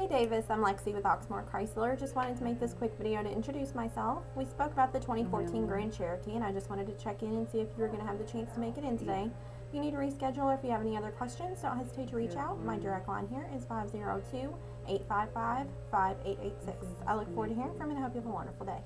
Hey Davis, I'm Lexi with Oxmoor Chrysler. Just wanted to make this quick video to introduce myself. We spoke about the 2014 Grand Cherokee and I just wanted to check in and see if you were going to have the chance to make it in today. If you need to reschedule or if you have any other questions, don't hesitate to reach out. My direct line here is 502 855 5886. I look forward to hearing from you and hope you have a wonderful day.